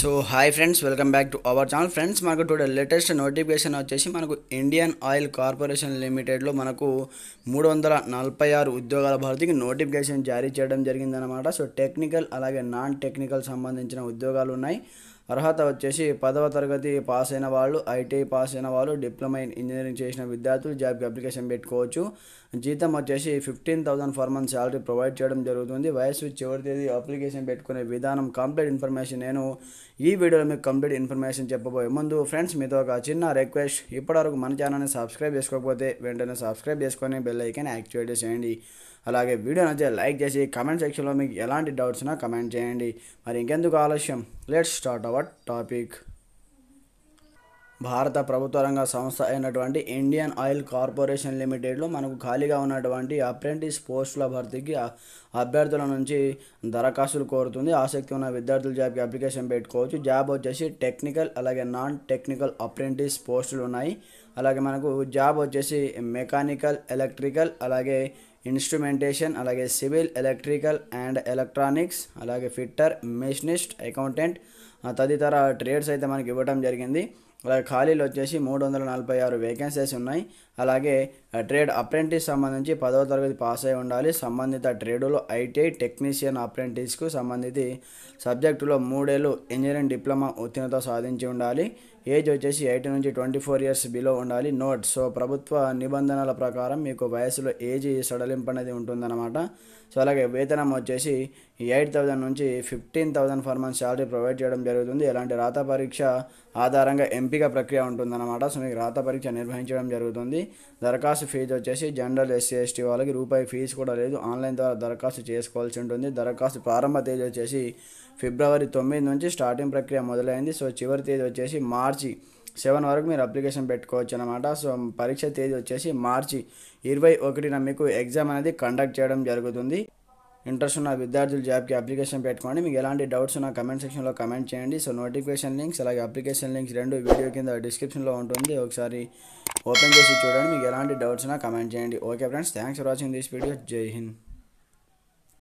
So hi friends welcome back to our channel. Friends మనకు today latest notification వచ్చేసి మనకు Indian oil corporation లిమిటెడ్లో మనకు మూడు వందల నలభై ఆరు ఉద్యోగాల భర్తీకి నోటిఫికేషన్ జారీ చేయడం జరిగిందనమాట సో టెక్నికల్ అలాగే నాన్ టెక్నికల్ సంబంధించిన ఉద్యోగాలు ఉన్నాయి. అర్హత వచ్చేసి పదవ తరగతి పాస్ అయిన వాళ్ళు ఐటీఐ పాస్ అయిన వాళ్ళు డిప్లొమా ఇన్ ఇంజనీరింగ్ చేసిన విద్యార్థులు జాబ్కి అప్లికేషన్ పెట్టుకోవచ్చు. జీతం వచ్చేసి fifteen thousand for month salary provide చేయడం జరుగుతుంది. వయసు చివరి తేదీ అప్లికేషన్ పెట్టుకునే విధానం కంప్లీట్ ఇన్ఫర్మేషన్ నేను ఈ వీడియోలో మీకు కంప్లీట్ ఇన్ఫర్మేషన్ చెప్పబోయే ముందు ఫ్రెండ్స్ మీతో ఒక చిన్న రిక్వెస్ట్. ఇప్పటివరకు మన ఛానల్ని సబ్స్క్రైబ్ చేసుకోకపోతే వెంటనే సబ్స్క్రైబ్ చేసుకొని బెల్ ఐకాన్ యాక్టివేట్ చేయండి అలాగే వీడియో నచ్చితే లైక్ చేసి కమెంట్ సెక్షన్లో మీకు ఎలాంటి డౌట్స్ ఉన్నా కమెంట్ చేయండి. మరి ఇంకెందుకు ఆలస్యం? లెట్స్ స్టార్ట్ అవర్ టాపిక్ భారత ప్రభుత్వ రంగ సంస్థ అయినటువంటి ఇండియన్ ఆయిల్ కార్పొరేషన్ లిమిటెడ్లో మనకు ఖాళీగా ఉన్నటువంటి అప్రెంటిస్ పోస్టుల భర్తీకి అభ్యర్థుల నుంచి దరఖాస్తులు కోరుతుంది. ఆసక్తి ఉన్న విద్యార్థుల జాబ్కి అప్లికేషన్ పెట్టుకోవచ్చు. జాబ్ వచ్చేసి టెక్నికల్ అలాగే నాన్ టెక్నికల్ అప్రెంటిస్ పోస్టులు ఉన్నాయి. అలాగే మనకు జాబ్ వచ్చేసి మెకానికల్ ఎలక్ట్రికల్ అలాగే ఇన్స్ట్రుమెంటేషన్ అలాగే సివిల్ ఎలక్ట్రికల్ అండ్ ఎలక్ట్రానిక్స్ అలాగే ఫిట్టర్ మెషినిస్ట్ అకౌంటెంట్ తదితర ట్రేడ్స్ అయితే మనకి ఇవ్వడం జరిగింది. అలాగే ఖాళీలు వచ్చేసి మూడు వందల నలభై ఆరు వేకెన్సీస్ ఉన్నాయి. అలాగే ట్రేడ్ అప్రెంటిస్ సంబంధించి పదవ తరగతి పాస్ అయి ఉండాలి. సంబంధిత ట్రేడులో ఐటీఐ టెక్నీషియన్ అప్రెంటిస్కు సంబంధించి సబ్జెక్టులో మూడేళ్ళు ఇంజనీరింగ్ డిప్లొమా ఉత్తీర్ణత సాధించి ఉండాలి. ఏజ్ వచ్చేసి ఎయిటీ నుంచి ట్వంటీ ఫోర్ ఇయర్స్ బిలో ఉండాలి. నోట్ సో ప్రభుత్వ నిబంధనల ప్రకారం మీకు వయసులో ఏజ్ సడలింపు అనేది ఉంటుందన్నమాట. సో అలాగే వేతనం వచ్చేసి ఎయిట్ థౌజండ్ నుంచి fifteen thousand for month salary provide చేయడం జరుగుతుంది. ఎలాంటి రాత పరీక్ష ఆధారంగా ఎంపిక ప్రక్రియ ఉంటుందన్నమాట. సో మీకు రాత పరీక్ష నిర్వహించడం జరుగుతుంది. దరఖాస్తు ఫీజు వచ్చేసి జనరల్ ఎస్సీ ఎస్టీ వాళ్ళకి రూపాయి ఫీజు కూడా లేదు. ఆన్లైన్ ద్వారా దరఖాస్తు చేసుకోవాల్సి ఉంటుంది. దరఖాస్తు ప్రారంభ తేదీ వచ్చేసి ఫిబ్రవరి తొమ్మిది నుంచి స్టార్టింగ్ ప్రక్రియ మొదలైంది. సో చివరి తేదీ వచ్చేసి మార్చి సెవెన్ వరకు మీరు అప్లికేషన్ పెట్టుకోవచ్చు అనమాట సో పరీక్ష తేదీ వచ్చేసి మార్చి ఇరవై ఒకటిన మీకు ఎగ్జామ్ అనేది కండక్ట్ చేయడం జరుగుతుంది. ఇంట్రెస్ట్ ఉన్న విద్యార్థులు జాబ్కి అప్లికేషన్ పెట్టుకోండి. మీకు ఎలాంటి డౌట్స్ ఉన్నా కమెంట్ సెక్షన్లో కమెంట్ చేయండి. సో నోటిఫికేషన్ లింక్స్ అలాగే అప్లికేషన్ లింక్స్ రెండు వీడియో కింద డిస్క్రిప్షన్లో ఉంటుంది. ఒకసారి ఓపెన్ చేసి చూడండి. మీకు ఎలాంటి డౌట్స్ ఉన్నా కమెంట్ చేయండి. Okay friends thanks for watching this video. Jai Hind.